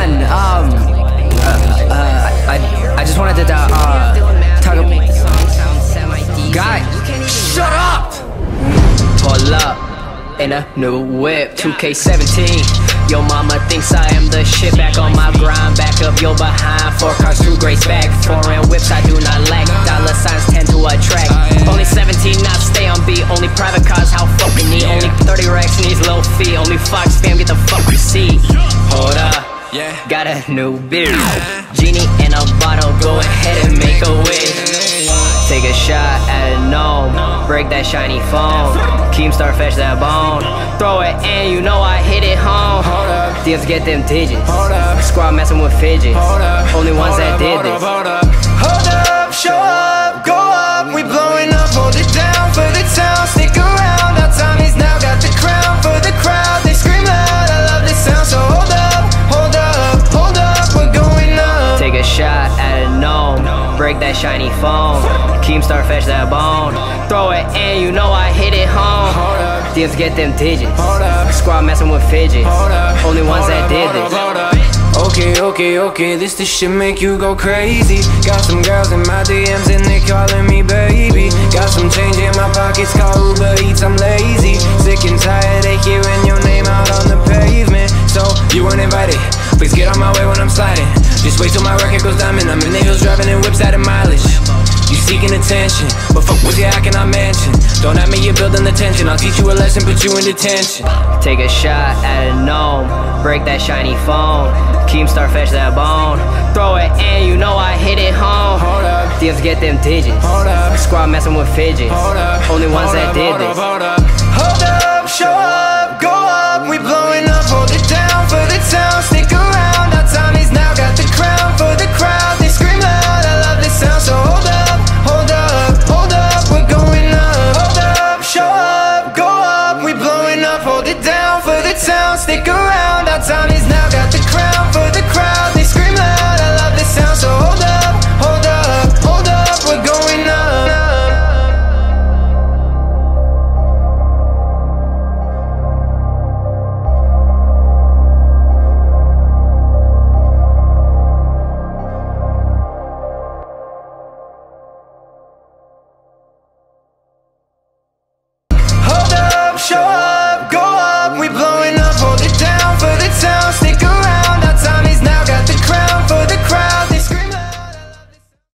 one. Um, uh, uh, I, I just wanted to uh, talk. Guy, shut up! Pull up in a new whip, 2K17. Yo, mama thinks I am the shit. Back on my grind, back up your behind. Four cars, two grace back. Foreign whips, I do not lack. Dollar signs tend to attract. Only 17, not stay on beat. Only private cars, how fucking neat. Only 30 racks needs low fee. Only Fox fam, get the fuck receipt. Hold up. Yeah. Got a new beer. Genie in a bottle, go ahead and make a wish. Take a shot at a gnome, break that shiny phone. Keemstar fetch that bone, throw it in, you know I hit it home. Hold up. DMs get them digits. Hold up. Squad messing with fidgets. Only ones that did hold this. Break that shiny phone. Keemstar fetch that bone, throw it in, you know I hit it home. Hold up. DMs get them digits. Hold up. Squad messing with fidgets. Only ones that did this. Okay, okay, okay, this this shit make you go crazy. Got some girls in my DMs and they calling me baby. Got some change in my pockets, call Uber Eats, I'm lazy. Sick and tired of hearing your name out on the pavement. So, you weren't invited. Please get on my way when I'm sliding. Just wait till my record goes diamond. I'm in the hills driving in whips out of mileage. You seeking attention, but fuck with you, I cannot mention. Don't at me, you're building the tension. I'll teach you a lesson, put you in detention. Take a shot at a gnome, break that shiny phone. Keemstar fetch that bone, throw it in, you know I hit it home. Hold up. DMs get them digits. Hold up. Squad messing with fidgets. Hold up. Only ones hold that up, did hold this. Up, hold up, hold up, show stick